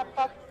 eingestiegen.